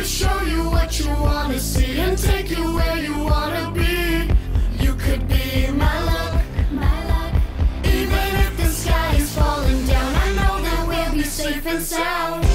can show you what you wanna see and take you where you wanna be. You could be my luck, my luck. Even if the sky is falling down, I know that we'll be safe and sound.